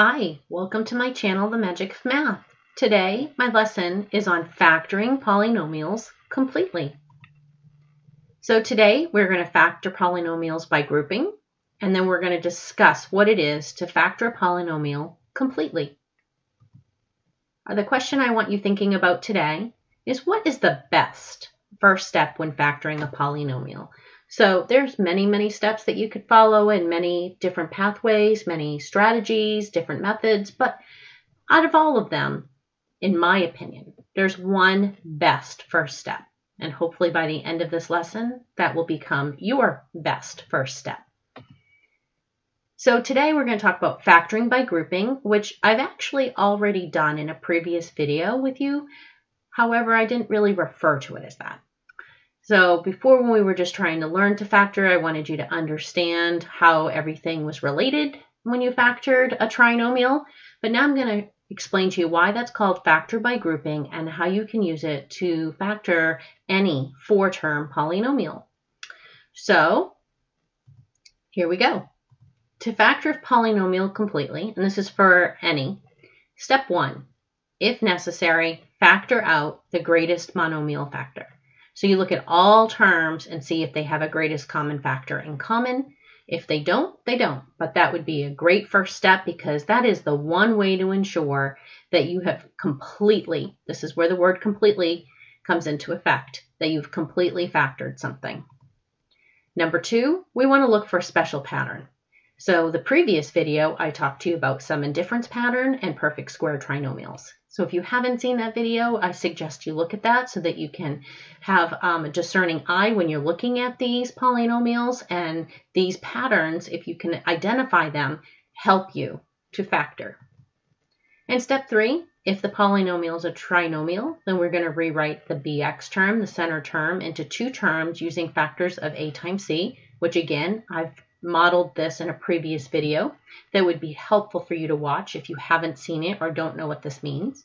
Hi, welcome to my channel, The Magic of Math. Today, my lesson is on factoring polynomials completely. So today, we're going to factor polynomials by grouping, and then we're going to discuss what it is to factor a polynomial completely. Uh, the question I want you thinking about today is what is the best first step when factoring a polynomial? So there's many, many steps that you could follow and many different pathways, many strategies, different methods. But out of all of them, in my opinion, there's one best first step. And hopefully by the end of this lesson, that will become your best first step. So today we're going to talk about factoring by grouping, which I've actually already done in a previous video with you. However, I didn't really refer to it as that. So before when we were just trying to learn to factor, I wanted you to understand how everything was related when you factored a trinomial. But now I'm going to explain to you why that's called factor by grouping and how you can use it to factor any four-term polynomial. So here we go. To factor a polynomial completely, and this is for any, step one, if necessary, factor out the greatest monomial factor. So you look at all terms and see if they have a greatest common factor in common. If they don't, they don't. But that would be a great first step because that is the one way to ensure that you have completely, this is where the word completely comes into effect, that you've completely factored something. Number two, we want to look for a special pattern. So the previous video, I talked to you about sum and difference pattern and perfect square trinomials. So if you haven't seen that video, I suggest you look at that so that you can have um, a discerning eye when you're looking at these polynomials and these patterns, if you can identify them, help you to factor. And step three, if the polynomial is a trinomial, then we're going to rewrite the bx term, the center term, into two terms using factors of a times c, which again, I've modeled this in a previous video that would be helpful for you to watch if you haven't seen it or don't know what this means.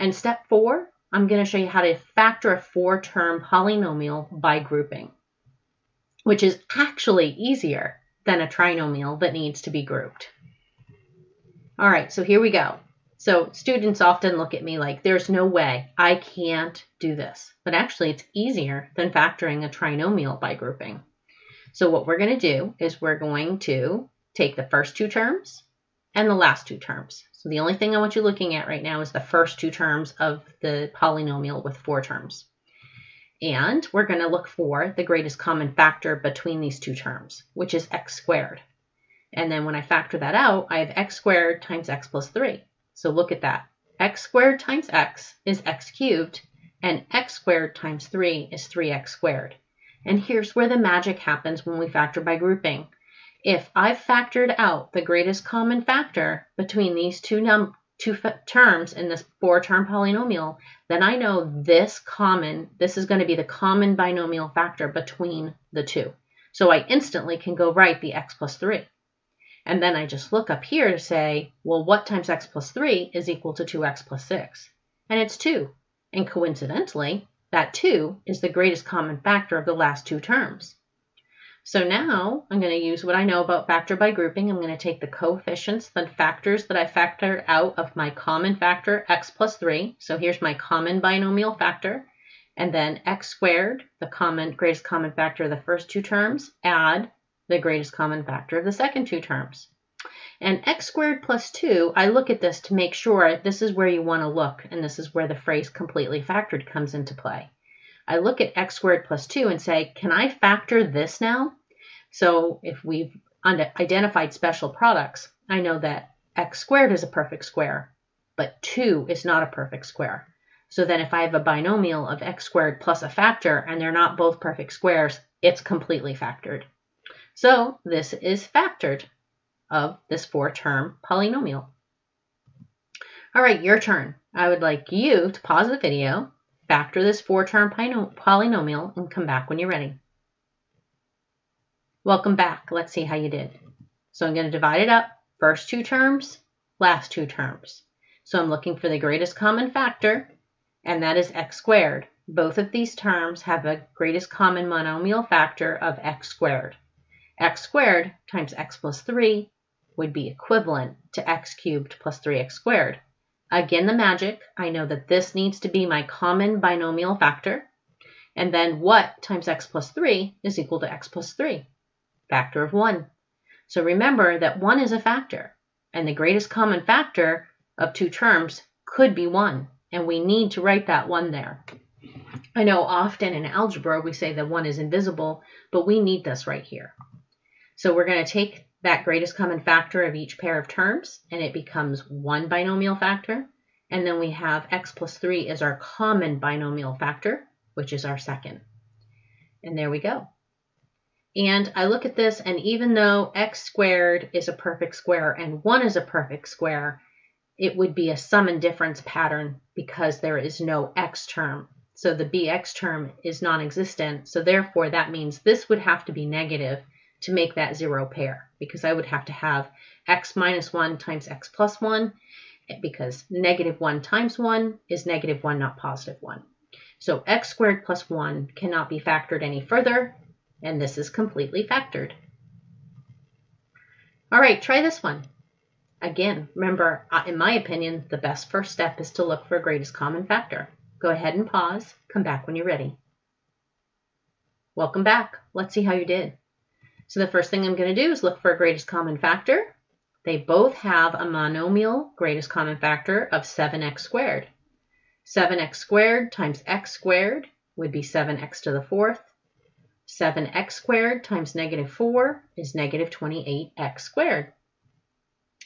And step four, I'm going to show you how to factor a four-term polynomial by grouping, which is actually easier than a trinomial that needs to be grouped. All right, so here we go. So students often look at me like, there's no way, I can't do this. But actually, it's easier than factoring a trinomial by grouping. So what we're going to do is we're going to take the first two terms and the last two terms. So the only thing I want you looking at right now is the first two terms of the polynomial with four terms. And we're going to look for the greatest common factor between these two terms, which is x squared. And then when I factor that out, I have x squared times x plus 3. So look at that. x squared times x is x cubed, and x squared times 3 is 3x squared. And here's where the magic happens when we factor by grouping. If I've factored out the greatest common factor between these two, num two terms in this four-term polynomial, then I know this common, this is going to be the common binomial factor between the two. So I instantly can go write the x plus 3. And then I just look up here to say, well, what times x plus 3 is equal to 2x plus 6? And it's 2. And coincidentally, that 2 is the greatest common factor of the last two terms. So now I'm going to use what I know about factor by grouping. I'm going to take the coefficients, the factors that I factored out of my common factor x plus 3. So here's my common binomial factor. And then x squared, the common greatest common factor of the first two terms, add the greatest common factor of the second two terms. And x squared plus 2, I look at this to make sure this is where you want to look, and this is where the phrase completely factored comes into play. I look at x squared plus 2 and say, can I factor this now? So if we've identified special products, I know that x squared is a perfect square, but 2 is not a perfect square. So then if I have a binomial of x squared plus a factor and they're not both perfect squares, it's completely factored. So this is factored of this four-term polynomial. All right, your turn. I would like you to pause the video, factor this four-term polynomial, and come back when you're ready. Welcome back. Let's see how you did. So I'm going to divide it up. First two terms, last two terms. So I'm looking for the greatest common factor, and that is x squared. Both of these terms have a greatest common monomial factor of x squared. x squared times x plus 3 would be equivalent to x cubed plus 3x squared. Again, the magic, I know that this needs to be my common binomial factor. And then what times x plus 3 is equal to x plus 3? Factor of 1. So remember that 1 is a factor, and the greatest common factor of two terms could be 1, and we need to write that 1 there. I know often in algebra we say that 1 is invisible, but we need this right here. So we're going to take that greatest common factor of each pair of terms, and it becomes one binomial factor. And then we have x plus 3 as our common binomial factor, which is our second. And there we go. And I look at this, and even though x squared is a perfect square and 1 is a perfect square, it would be a sum and difference pattern because there is no x term. So the bx term is non-existent. So therefore, that means this would have to be negative to make that zero pair because I would have to have x minus 1 times x plus 1 because negative 1 times 1 is negative 1, not positive 1. So x squared plus 1 cannot be factored any further, and this is completely factored. All right, try this one. Again, remember, uh, in my opinion, the best first step is to look for a greatest common factor. Go ahead and pause. Come back when you're ready. Welcome back. Let's see how you did. So the first thing I'm going to do is look for a greatest common factor. They both have a monomial greatest common factor of 7x squared. 7x squared times x squared would be 7x to the fourth. 7x squared times negative 4 is negative 28x squared.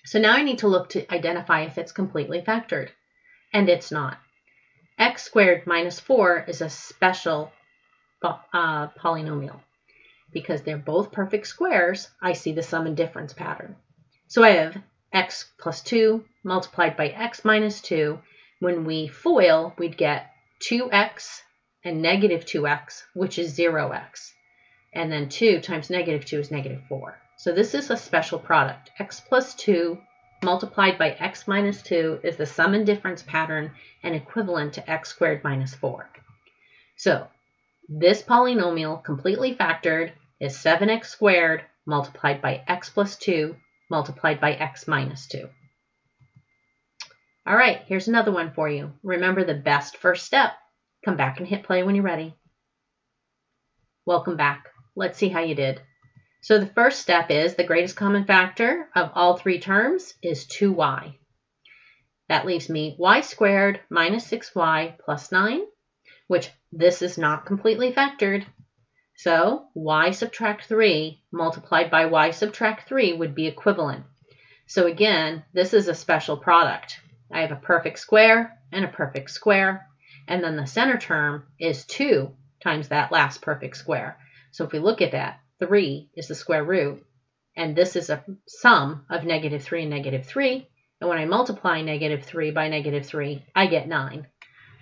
So now I need to look to identify if it's completely factored, and it's not. x squared minus 4 is a special uh, polynomial because they're both perfect squares, I see the sum and difference pattern. So I have x plus 2 multiplied by x minus 2. When we FOIL, we'd get 2x and negative 2x, which is 0x. And then 2 times negative 2 is negative 4. So this is a special product. x plus 2 multiplied by x minus 2 is the sum and difference pattern and equivalent to x squared minus 4. So this polynomial completely factored is 7x squared multiplied by x plus 2 multiplied by x minus 2. All right, here's another one for you. Remember the best first step. Come back and hit play when you're ready. Welcome back. Let's see how you did. So the first step is the greatest common factor of all three terms is 2y. That leaves me y squared minus 6y plus 9, which this is not completely factored. So y subtract 3 multiplied by y subtract 3 would be equivalent. So again, this is a special product. I have a perfect square and a perfect square, and then the center term is 2 times that last perfect square. So if we look at that, 3 is the square root, and this is a sum of negative 3 and negative 3, and when I multiply negative 3 by negative 3, I get 9.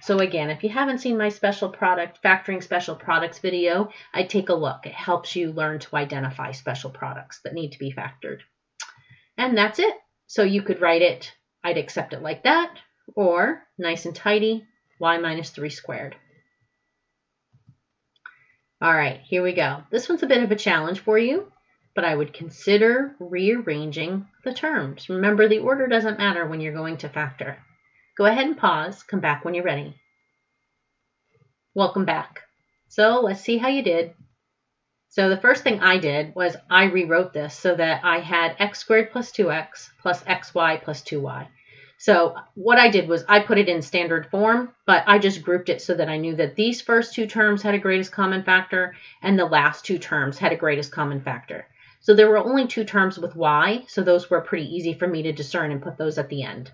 So again, if you haven't seen my special product, factoring special products video, I'd take a look. It helps you learn to identify special products that need to be factored. And that's it. So you could write it, I'd accept it like that, or nice and tidy, y minus 3 squared. All right, here we go. This one's a bit of a challenge for you, but I would consider rearranging the terms. Remember, the order doesn't matter when you're going to factor. Go ahead and pause. Come back when you're ready. Welcome back. So let's see how you did. So the first thing I did was I rewrote this so that I had x squared plus 2x plus xy plus 2y. So what I did was I put it in standard form, but I just grouped it so that I knew that these first two terms had a greatest common factor and the last two terms had a greatest common factor. So there were only two terms with y, so those were pretty easy for me to discern and put those at the end.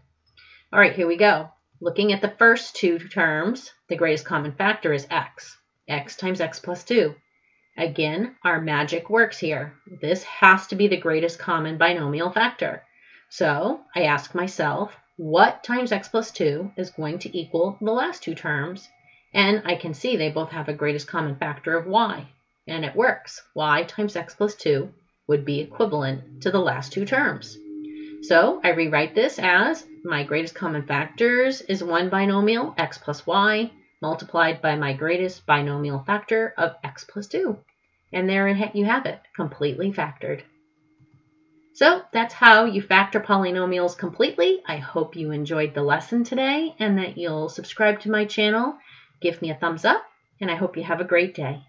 All right, here we go. Looking at the first two terms, the greatest common factor is x. x times x plus 2. Again, our magic works here. This has to be the greatest common binomial factor. So I ask myself, what times x plus 2 is going to equal the last two terms? And I can see they both have a greatest common factor of y. And it works. y times x plus 2 would be equivalent to the last two terms. So I rewrite this as my greatest common factors is one binomial, x plus y, multiplied by my greatest binomial factor of x plus 2. And there you have it, completely factored. So that's how you factor polynomials completely. I hope you enjoyed the lesson today and that you'll subscribe to my channel, give me a thumbs up, and I hope you have a great day.